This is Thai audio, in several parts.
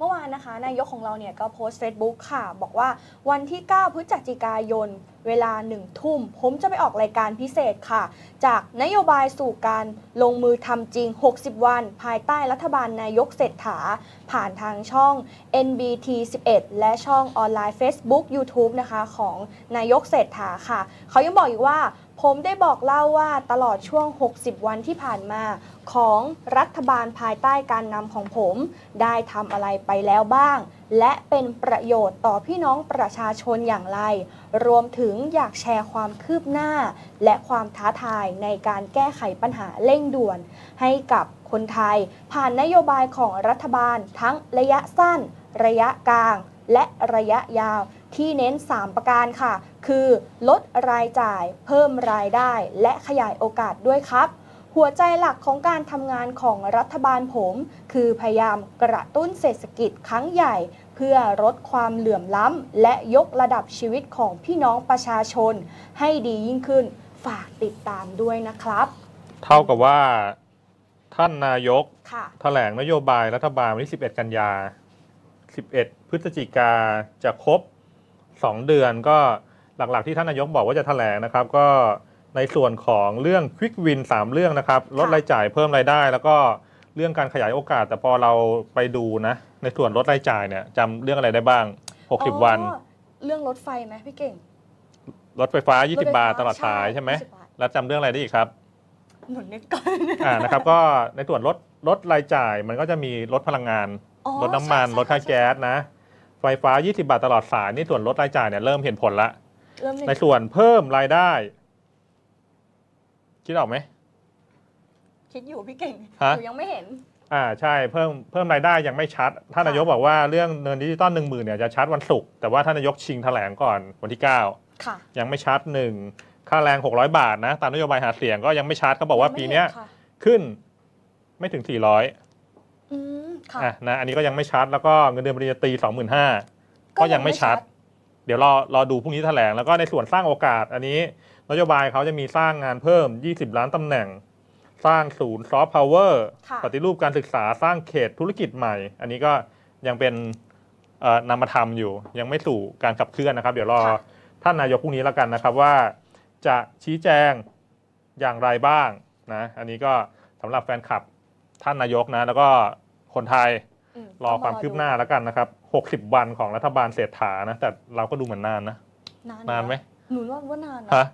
เมื่อวานะคะนายกของเราเนี่ยก็โพสต์ Facebook ค่ะ บอกว่าวันที่ 9 พฤศจิกายน เวลา 1 ทุ่ม ผมจะไปออกรายการพิเศษค่ะ จากนโยบายสู่การลงมือทำจริง 60 วัน ภายใต้รัฐบาลนายกเศรษฐา ผ่านทางช่อง NBT 11 และช่องออนไลน์ Facebook YouTube นะคะ ของนายกเศรษฐาค่ะ เขายังบอกอีกว่า ผมได้บอกเล่าว่าตลอดช่วง 60 วันที่ผ่านมา ของรัฐบาลภายใต้การนำของผม ได้ทำอะไรไปแล้วบ้าง และเป็นประโยชน์ต่อพี่น้องประชาชนอย่างไร รวมถึงอยากแชร์ความคืบหน้า และความท้าทายในการแก้ไขปัญหาเร่งด่วน ให้กับคนไทย ผ่านนโยบายของรัฐบาลทั้งระยะสั้น ระยะกลาง และระยะยาวที่เน้น 3 ประการค่ะ คือลดรายจ่าย เพิ่มรายได้ และขยายโอกาสด้วยครับ หัวใจหลักของการทำงานของรัฐบาลผม คือพยายามกระตุ้นเศรษฐกิจครั้งใหญ่ เพื่อลดความเหลื่อมล้ำและยกระดับชีวิตของพี่น้องประชาชน ให้ดียิ่งขึ้นฝากติดตามด้วยนะครับ เท่ากับว่าท่านนายกค่ะแถลงนโยบายรัฐบาลวันที่ 11 กันยา 11 พฤศจิกาจะครบ 2 เดือนก็หลักๆที่ท่านนายกบอกว่าจะแถลงนะครับ ก็ในส่วนของเรื่องควิกวิน3 เรื่องนะครับ ลดรายจ่ายเพิ่มรายได้ แล้วก็เรื่องการขยายโอกาส แต่พอเราไปดูนะ ในส่วนลดรายจ่ายเนี่ยจำเรื่องอะไรได้บ้าง 60 วันอ๋อเรื่องรถไฟไหมพี่เก่ง รถไฟฟ้ารถไฟ20ฟ้าบาทตลอดสายใช่ใช่ไหม20บาทแล้วจำเรื่องอะไรได้อีกครับหนุนนึกก่อนอ่านะครับก็ในส่วนลดลดรายจ่ายมันก็จะมีลดพลังงานอ๋อ ลดน้ำมันใช่ลดค่าใช่แก๊สนะ ไฟฟ้า 20 บาทตลอดสายนี่ส่วนลดรายจ่ายเนี่ยเริ่มเห็นผลละเริ่มหนึ่งในส่วนเพิ่มรายได้ คิดออกไหมคิดอยู่พี่เก่งฮะหนูยังไม่เห็น อ่าใช่เพิ่มเพิ่มรายได้ยังไม่ชัดท่านค่ะนายกบอกว่าเรื่องเงินดิจิตอลหนึ่งหมื่นเนี่ยจะชัดวันศุกร์แต่ว่าท่านนายกชิงแถลงก่อนวันที่9ค่ะยังไม่ชัดหนึ่งค่าแรง 600 บาทนะ ตามนโยบายหาเสียงก็ยังไม่ชัดเขาบอกว่าปีเนี้ยค่ะขึ้นไม่ถึง 400 อืมค่ะอะนะอันนี้ก็ยังไม่ชัด แล้วก็เงินเดือนปริญญาตรี25,000ก็ยังไม่ชัด เดี๋ยวรอรอดูพรุ่งนี้แถลง แล้วก็ในส่วนสร้างโอกาสอันนี้นโยบายเขาจะมีสร้างงานเพิ่ม 20 ล้านตำแหน่ง สร้างศูนย์ซอฟต์พาวเวอร์ค่ะปฏิรูปการศึกษาสร้างเขตธุรกิจใหม่ อันนี้ก็ยังเป็นเอ่อนำมาทำอยู่ ยังไม่สู่การขับเคลื่อนนะครับ เดี๋ยวรอค่ะท่านนายกพรุ่งนี้แล้วกันนะครับว่าจะชี้แจงอย่างไรบ้างนะอันนี้ก็สำหรับแฟนคลับท่านนายกนะ แล้วก็ คนไทยมรอความคืบหน้าแล้วกันนะครับ60 วันของรัฐบาลเศรษฐานะ แต่เราก็ดูเหมือนนานนะ นานนานไหมหนูว่าว่านานนะฮะ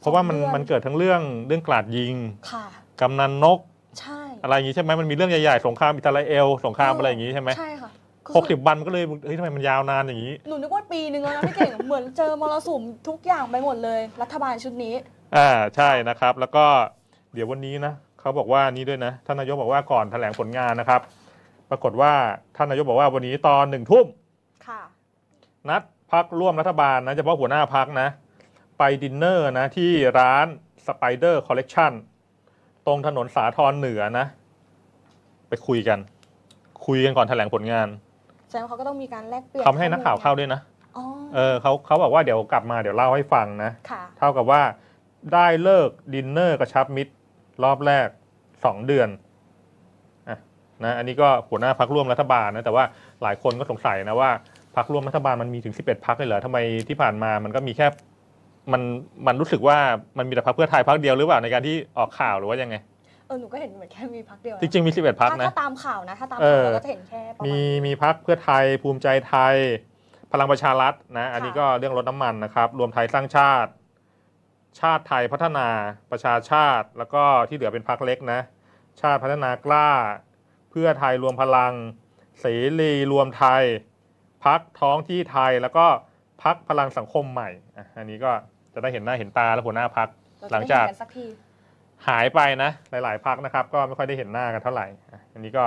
เพราะว่ามันสองเดือนมันเกิดทั้งเรื่องเรื่องกลาดยิงค่ะกำนันนก ใช่ อะไรอย่างงี้ใช่ไหมมันมีเรื่องใหญ่ๆ สงครามอิสราเอล สงครามอะไรอย่างงี้ใช่ไหมใช่ค่ะคือหกสิบวันมันก็เลยเฮ้ยทำไมมันยาวนานอย่างนี้ หนูนึกว่าปีนึงแล้วนะพี่เก่ง เหมือนเจอมรสุมทุกอย่างไปหมดเลย รัฐบาลชุดนี้ อ่า ใช่นะครับ แล้วก็เดี๋ยววันนี้นะเขาบอกว่านี้ด้วยนะ ท่านนายกบอกว่าก่อนแถลงผลงานนะครับ ปรากฏว่าท่านนายกบอกว่าวันนี้ตอนหนึ่งทุ่มค่ะนัดพักร่วมรัฐบาลนะเฉพาะหัวหน้าพักนะ ไปดินเนอร์นะที่ร้าน Spider Collection ตรงถนนสาทรเหนือนะ ไปคุยกัน คุยกันก่อนแถลงผลงานแสดงว่าเขาก็ต้องมีการแลกเปลี่ยนเขาไม่ให้นักข่าวเข้าด้วยนะอ๋อเออเขาเขาบอกว่าเดี๋ยวกลับมาเดี๋ยวเล่าให้ฟังนะค่ะเท่ากับว่าได้เลิกดินเนอร์กระชับมิตรรอบแรก 2 เดือนอะ นะอันนี้ก็หัวหน้าพักร่วมรัฐบาลนะแต่ว่าหลายคนก็สงสัยนะว่าพักร่วมรัฐบาลมันมีถึง 11พักเลยเหรอทำไมที่ผ่านมามันก็มีแค่มันมันรู้สึกว่ามันมีแต่พักเพื่อไทยพักเดียวหรือเปล่าในการที่ออกข่าวหรือว่ายังไงเออหนูก็เห็นเหมือนแค่มีพักเดียวนะจริงๆมี 11พักถ้านะถ้าตามข่าวนะถ้าตามเอข่าวอเราก็จะเห็นแค่ประมามีณมีพักเพื่อไทยภูมิใจไทย พลังประชารัฐนะอันนี้ก็เรื่องลดน้ำมันนะครับ รวมไทยสร้างชาติ ชาติไทยพัฒนาประชาชาติ แล้วก็ที่เหลือเป็นพักเล็กนะ ชาติพัฒนากล้าเพื่อไทยรวมพลัง เสรีรวมไทย พักท้องที่ไทยแล้วก็พักพลังสังคมใหม่อะอันนี้ก็จะได้เห็นหน้าเห็นตาแล้วหัวหน้าพักเราจะหลังได้จากเห็นกันสักทีหายไปนะ หลาย ๆ พักนะครับ ก็ไม่ค่อยได้เห็นหน้ากันเท่าไหร่อะอันนี้ก็